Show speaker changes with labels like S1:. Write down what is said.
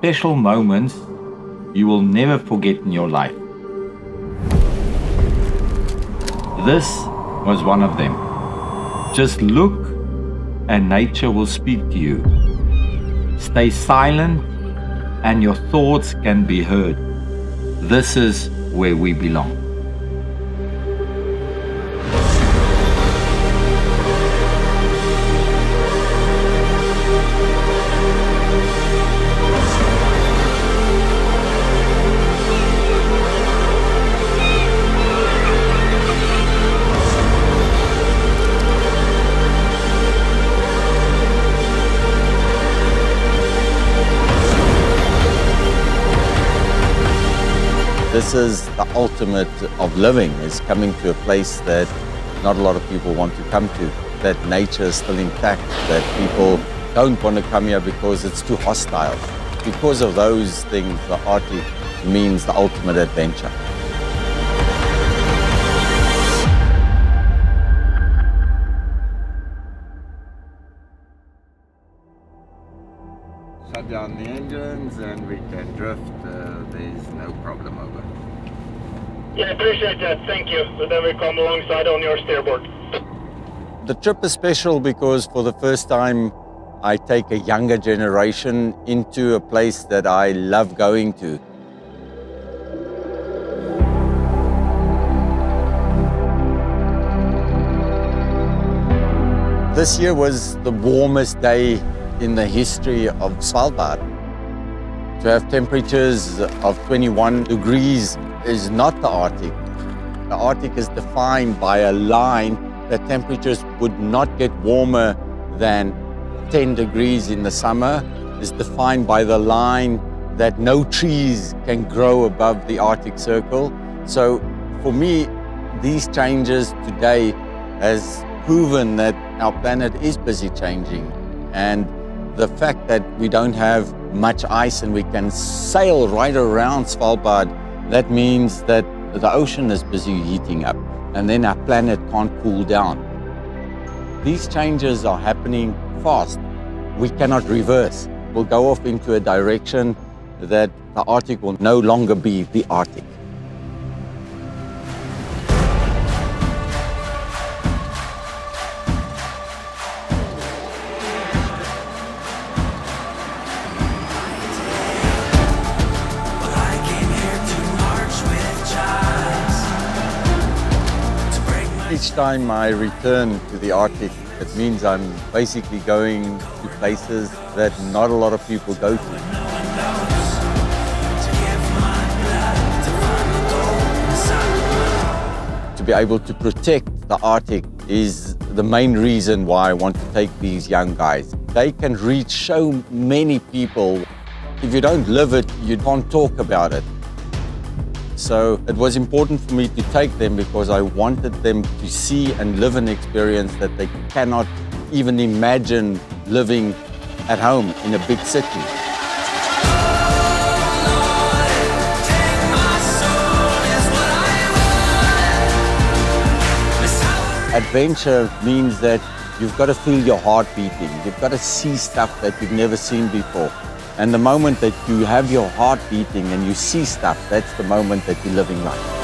S1: special moments you will never forget in your life. This was one of them. Just look and nature will speak to you. Stay silent and your thoughts can be heard. This is where we belong.
S2: This is the ultimate of living, is coming to a place that not a lot of people want to come to, that nature is still intact, that people don't want to come here because it's too hostile. Because of those things, the Arctic means the ultimate adventure.
S3: Shut down the engines and we can drift. Uh, there's no problem over.
S4: Yeah, appreciate that. Thank you. So then we come alongside on your starboard.
S2: The trip is special because for the first time I take a younger generation into a place that I love going to. This year was the warmest day in the history of Svalbard. To have temperatures of 21 degrees is not the Arctic. The Arctic is defined by a line that temperatures would not get warmer than 10 degrees in the summer. Is defined by the line that no trees can grow above the Arctic Circle. So for me, these changes today has proven that our planet is busy changing. And the fact that we don't have much ice and we can sail right around Svalbard, that means that the ocean is busy heating up and then our planet can't cool down. These changes are happening fast. We cannot reverse. We'll go off into a direction that the Arctic will no longer be the Arctic. Each time I return to the Arctic, it means I'm basically going to places that not a lot of people go to. To be able to protect the Arctic is the main reason why I want to take these young guys. They can reach so many people. If you don't live it, you can't talk about it. So it was important for me to take them because I wanted them to see and live an experience that they cannot even imagine living at home in a big city. Adventure means that you've got to feel your heart beating. You've got to see stuff that you've never seen before. And the moment that you have your heart beating and you see stuff, that's the moment that you're living life.